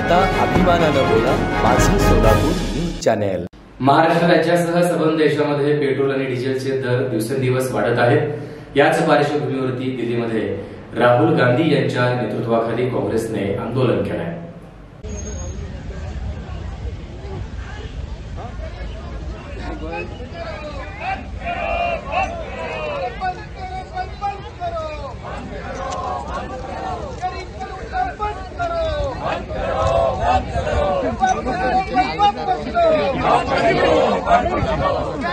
आता अभिमानानं बोला माझं सोलापूर न्यूज चॅनेल. महाराष्ट्र राज्यासह सबंध देशामध्ये पेट्रोल आणि डिझेलचे दर दिवसेंदिवस वाढत आहेत. याच पार्श्वभूमीवरती दिल्लीमध्ये राहुल गांधी यांच्या नेतृत्वाखाली काँग्रेसने आंदोलन केलं आहे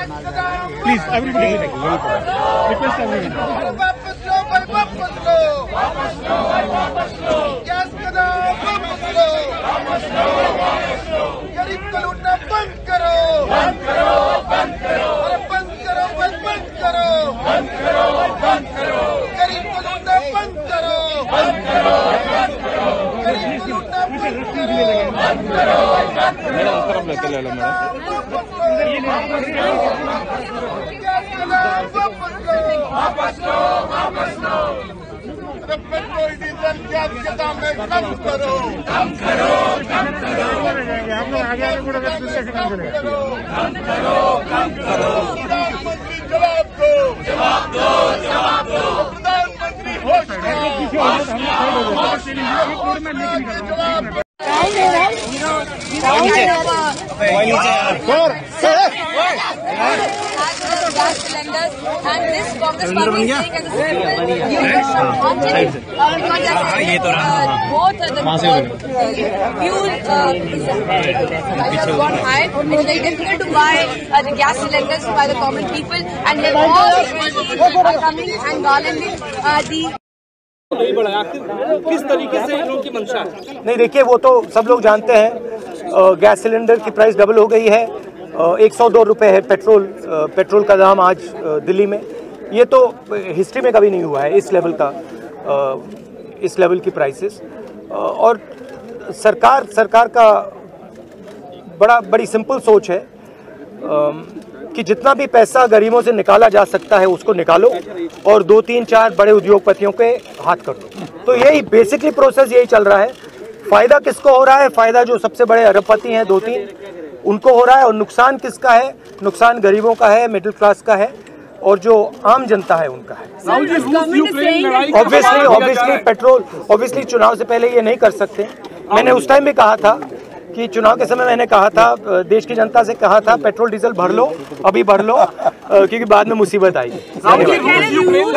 Please, एवरीबडी रिक्वेस्ट एवरीबडी वापस लो भाई वापस लो वापस लो भाई वापस लो गैस का दाम वापस लो वापस लो वापस लो गरीब को लूटना बंद करो बंद करो बंद करो बंद करो बंद करो बंद करो गरीब को लूटना बंद करो बंद करो बंद करो करो करो करो लो वापस लो। अरे पेट्रोल डीजल गैस के दाम में कम करो कम करो कम करो हम लोग आगे आगे पूरा दूसरे से काम करेंगे कम करो कम करो प्रधानमंत्री जवाब दो जवाब दो gas cylinders and this Congress party the fuel gone high. It's difficult to buy the gas cylinders by the common people and they're all and the किस तरीके से लोगों की मंशा? नहीं, देखिए, वो तो सब लोग जानते हैं गैस सिलेंडर की प्राइस डबल हो गई है एक सौ दो रुपये है पेट्रोल पेट्रोल का दाम आज दिल्ली में। ये तो हिस्ट्री में कभी नहीं हुआ है इस लेवल का इस लेवल की प्राइसेस। और सरकार सरकार का बड़ा, बड़ी सिंपल सोच है। कि जितना भी पैसा गरीबों से निकाला जा सकता है उसको निकालो और दो तीन चार बड़े उद्योगपतियों के हाथ कर दो। तो यही बेसिकली प्रोसेस यही चल रहा है। फ़ायदा किसको हो रहा है? फ़ायदा जो सबसे बड़े अरबपति हैं दो तीन उनको हो रहा है और नुकसान किसका है? नुकसान गरीबों का है मिडिल क्लास का है और जो आम जनता है उनका है। ऑब्वियसली ऑब्वियसली पेट्रोल ऑब्वियसली चुनाव से पहले ये नहीं कर सकते। मैंने उस टाइम भी कहा था कि चुनाव के समय मैंने कहा था देश की जनता से कहा था पेट्रोल डीजल भर लो अभी भर लो क्योंकि बाद में मुसीबत आई। Thank you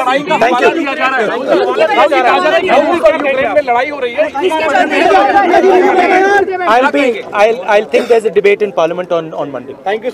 I think debate in जा ऑन ऑन कहा जा रहा है। कि रूस और यूक्रेन में लड़ाई हो रही है। I'll be I'll I'll think there's a debate in parliament on on Monday. Thank you